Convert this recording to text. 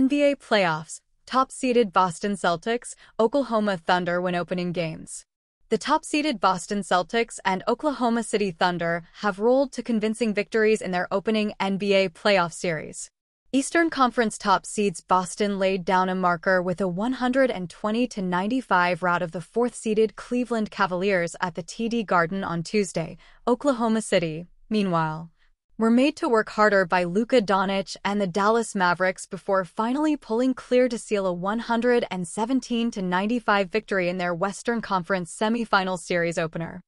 NBA playoffs, top-seeded Boston Celtics, Oklahoma Thunder win opening games. The top-seeded Boston Celtics and Oklahoma City Thunder have rolled to convincing victories in their opening NBA playoff series. Eastern Conference top seeds Boston laid down a marker with a 120-95 rout of the fourth-seeded Cleveland Cavaliers at the TD Garden on Tuesday. Oklahoma City, meanwhile, were made to work harder by Luka Doncic and the Dallas Mavericks before finally pulling clear to seal a 117-95 victory in their Western Conference semifinal series opener.